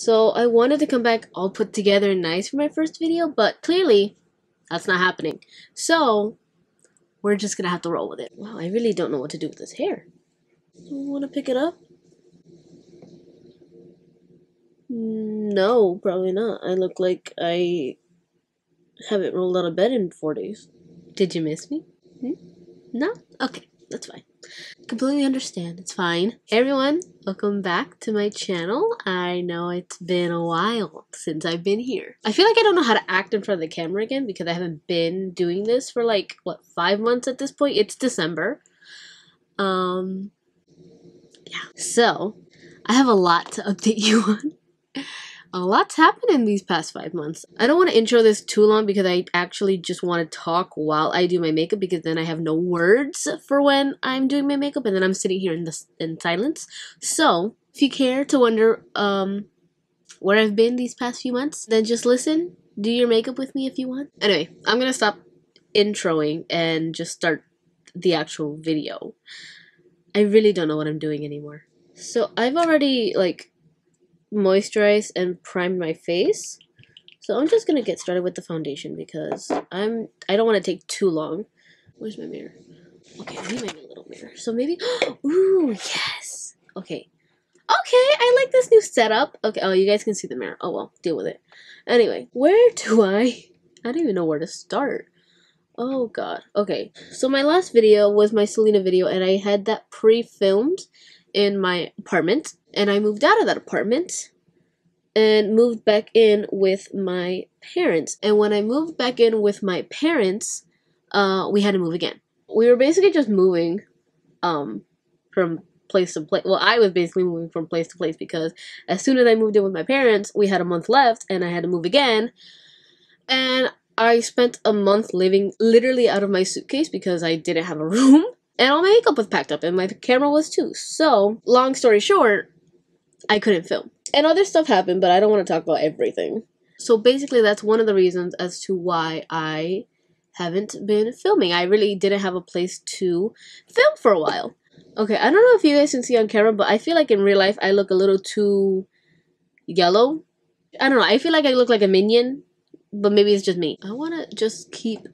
So I wanted to come back all put together and nice for my first video, but clearly that's not happening. So we're just gonna have to roll with it. Wow, I really don't know what to do with this hair. You wanna pick it up? No, probably not. I look like I haven't rolled out of bed in four days. Did you miss me? Hmm? No? Okay, that's fine. Completely understand. It's fine. Hey everyone, welcome back to my channel. I know it's been a while since I've been here. I feel like I don't know how to act in front of the camera again because I haven't been doing this for like, what, five months at this point? It's December. Um, yeah. So, I have a lot to update you on a lot's happened in these past five months. I don't want to intro this too long because I actually just want to talk while I do my makeup because then I have no words for when I'm doing my makeup and then I'm sitting here in this in silence. So if you care to wonder um where I've been these past few months, then just listen. Do your makeup with me if you want. Anyway, I'm gonna stop introing and just start the actual video. I really don't know what I'm doing anymore. So I've already like moisturized and primed my face. So I'm just gonna get started with the foundation because I'm I don't want to take too long. Where's my mirror? Okay, I need my little mirror. So maybe ooh yes. Okay. Okay, I like this new setup. Okay, oh you guys can see the mirror. Oh well, deal with it. Anyway, where do I I don't even know where to start. Oh god. Okay. So my last video was my Selena video and I had that pre-filmed in my apartment and I moved out of that apartment and moved back in with my parents. And when I moved back in with my parents, uh, we had to move again. We were basically just moving um, from place to place. Well, I was basically moving from place to place because as soon as I moved in with my parents, we had a month left and I had to move again. And I spent a month living literally out of my suitcase because I didn't have a room. And all my makeup was packed up and my camera was too. So, long story short, I couldn't film. And other stuff happened, but I don't want to talk about everything. So basically, that's one of the reasons as to why I haven't been filming. I really didn't have a place to film for a while. Okay, I don't know if you guys can see on camera, but I feel like in real life I look a little too yellow. I don't know, I feel like I look like a minion, but maybe it's just me. I want to just keep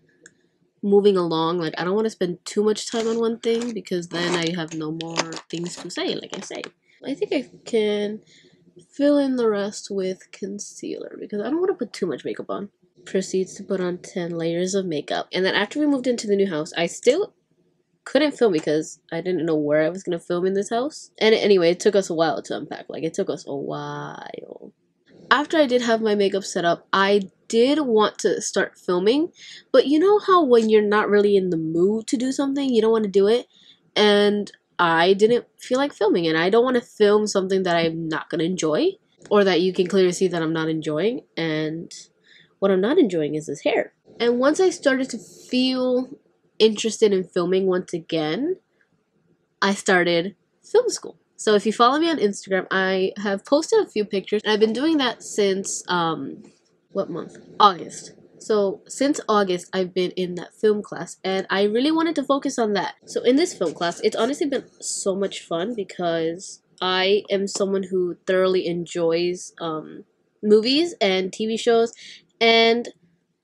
moving along. Like, I don't want to spend too much time on one thing because then I have no more things to say, like I say. I think I can fill in the rest with concealer because I don't want to put too much makeup on. Proceeds to put on 10 layers of makeup. And then after we moved into the new house, I still couldn't film because I didn't know where I was going to film in this house. And anyway, it took us a while to unpack. Like, it took us a while. After I did have my makeup set up, I did want to start filming. But you know how when you're not really in the mood to do something, you don't want to do it? And I didn't feel like filming and I don't want to film something that I'm not going to enjoy or that you can clearly see that I'm not enjoying and what I'm not enjoying is this hair. And once I started to feel interested in filming once again, I started film school. So if you follow me on Instagram, I have posted a few pictures. And I've been doing that since um what month? August. So since August, I've been in that film class and I really wanted to focus on that. So in this film class, it's honestly been so much fun because I am someone who thoroughly enjoys um, movies and TV shows and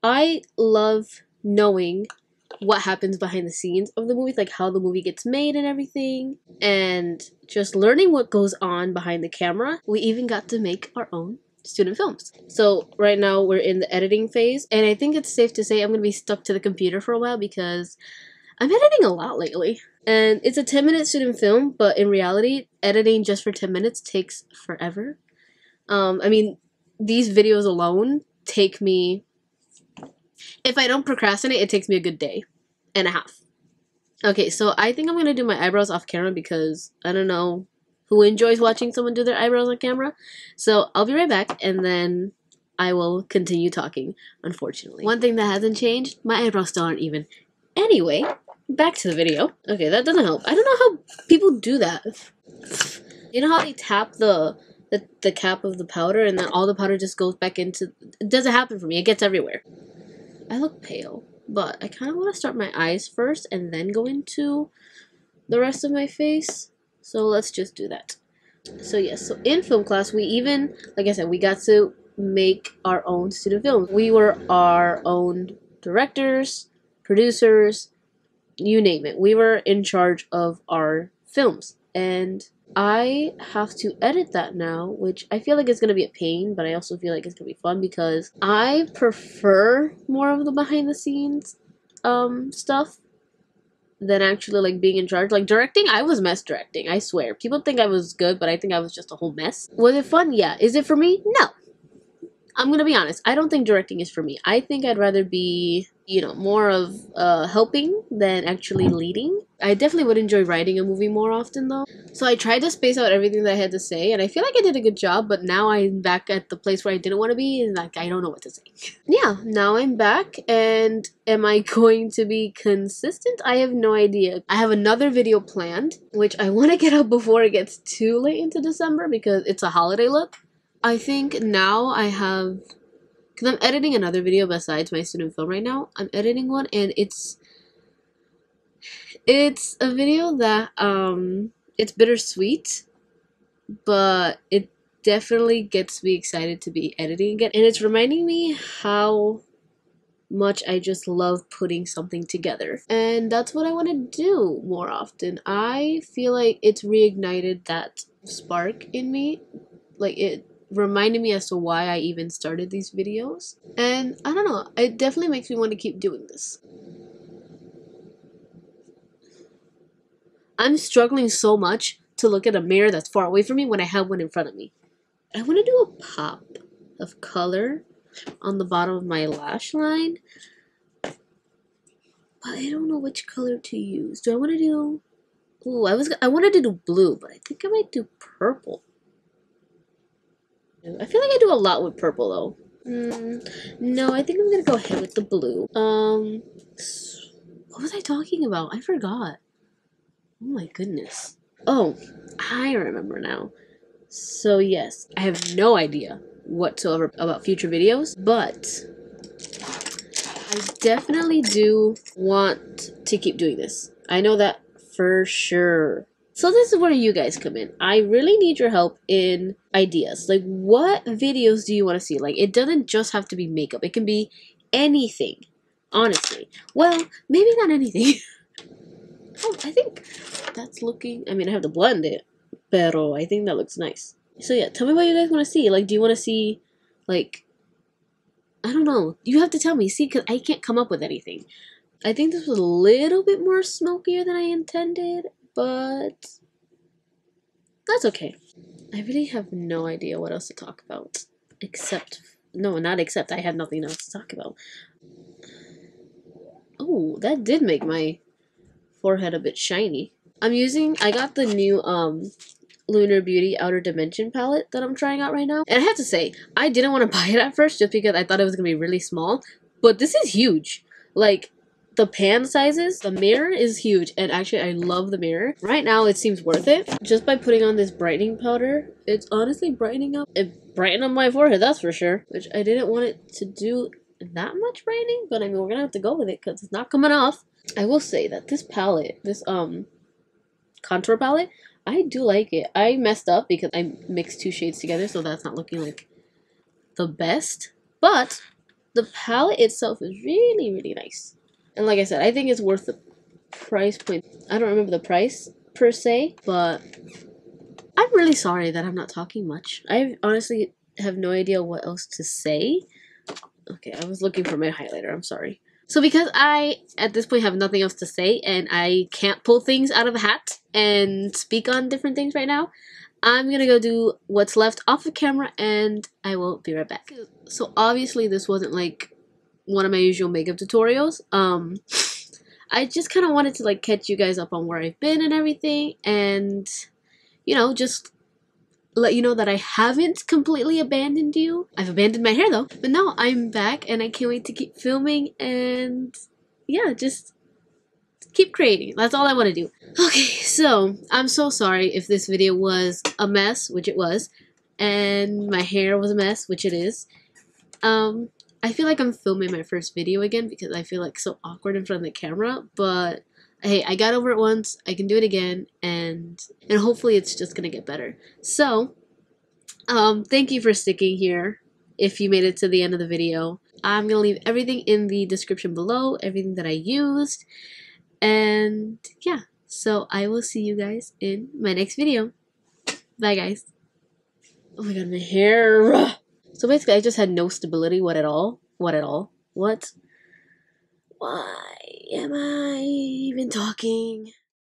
I love knowing what happens behind the scenes of the movies, like how the movie gets made and everything, and just learning what goes on behind the camera. We even got to make our own student films. So right now we're in the editing phase, and I think it's safe to say I'm gonna be stuck to the computer for a while because I'm editing a lot lately. And it's a 10 minute student film, but in reality, editing just for 10 minutes takes forever. Um, I mean, these videos alone take me, if I don't procrastinate, it takes me a good day and a half. Okay, so I think I'm gonna do my eyebrows off camera because I don't know who enjoys watching someone do their eyebrows on camera. So I'll be right back and then I will continue talking, unfortunately. One thing that hasn't changed, my eyebrows still aren't even. Anyway, back to the video. Okay, that doesn't help. I don't know how people do that. You know how they tap the the, the cap of the powder and then all the powder just goes back into... It doesn't happen for me. It gets everywhere. I look pale, but I kind of want to start my eyes first and then go into the rest of my face. So let's just do that. So yes, so in film class we even like I said, we got to make our own student films. We were our own directors, producers, you name it. We were in charge of our films. And I have to edit that now, which I feel like it's gonna be a pain, but I also feel like it's gonna be fun because I prefer more of the behind the scenes um stuff than actually like being in charge. Like directing, I was mess directing, I swear. People think I was good, but I think I was just a whole mess. Was it fun? Yeah. Is it for me? No. I'm gonna be honest. I don't think directing is for me. I think I'd rather be, you know, more of uh, helping than actually leading. I definitely would enjoy writing a movie more often though. So I tried to space out everything that I had to say, and I feel like I did a good job. But now I'm back at the place where I didn't want to be, and like I don't know what to say. yeah, now I'm back, and am I going to be consistent? I have no idea. I have another video planned, which I want to get out before it gets too late into December because it's a holiday look. I think now I have because I'm editing another video besides my student film right now. I'm editing one and it's it's a video that um it's bittersweet, but it definitely gets me excited to be editing again and it's reminding me how much I just love putting something together. And that's what I want to do more often. I feel like it's reignited that spark in me. Like it reminded me as to why I even started these videos. And I don't know, it definitely makes me want to keep doing this. I'm struggling so much to look at a mirror that's far away from me when I have one in front of me. I want to do a pop of color on the bottom of my lash line. But I don't know which color to use. Do I want to do... Ooh, I was I wanted to do blue, but I think I might do purple. I feel like I do a lot with purple though. Mm, no, I think I'm gonna go ahead with the blue. Um, what was I talking about? I forgot. Oh my goodness. Oh, I remember now. So yes, I have no idea whatsoever about future videos, but I definitely do want to keep doing this. I know that for sure. So this is where you guys come in. I really need your help in ideas. Like what videos do you want to see? Like it doesn't just have to be makeup. It can be anything. Honestly. Well, maybe not anything. oh, I think that's looking I mean I have to blend it. Pero I think that looks nice. So yeah, tell me what you guys want to see. Like do you want to see like I don't know. You have to tell me. See, because I can't come up with anything. I think this was a little bit more smokier than I intended but that's okay. I really have no idea what else to talk about. Except, no, not except, I have nothing else to talk about. Oh, that did make my forehead a bit shiny. I'm using, I got the new, um, Lunar Beauty Outer Dimension palette that I'm trying out right now. And I have to say, I didn't want to buy it at first just because I thought it was going to be really small. But this is huge. Like, the pan sizes, the mirror is huge, and actually I love the mirror. Right now it seems worth it. Just by putting on this brightening powder, it's honestly brightening up. It brightened up my forehead, that's for sure. Which I didn't want it to do that much brightening, but I mean we're gonna have to go with it because it's not coming off. I will say that this palette, this um contour palette, I do like it. I messed up because I mixed two shades together, so that's not looking like the best. But the palette itself is really, really nice. And like I said, I think it's worth the price point. I don't remember the price per se, but I'm really sorry that I'm not talking much. I honestly have no idea what else to say. Okay, I was looking for my highlighter. I'm sorry. So because I, at this point, have nothing else to say and I can't pull things out of a hat and speak on different things right now, I'm gonna go do what's left off the camera and I will be right back. So obviously this wasn't like one of my usual makeup tutorials. Um, I just kind of wanted to like catch you guys up on where I've been and everything, and you know, just let you know that I haven't completely abandoned you. I've abandoned my hair though, but now I'm back and I can't wait to keep filming and yeah, just keep creating. That's all I want to do. Okay, so I'm so sorry if this video was a mess, which it was, and my hair was a mess, which it is. Um, I feel like I'm filming my first video again because I feel like so awkward in front of the camera, but hey, I got over it once. I can do it again, and and hopefully it's just gonna get better. So, um, thank you for sticking here. If you made it to the end of the video, I'm gonna leave everything in the description below, everything that I used, and yeah. So I will see you guys in my next video. Bye, guys. Oh my god, my hair. So basically, I just had no stability. What at all? What at all? What? Why am I even talking?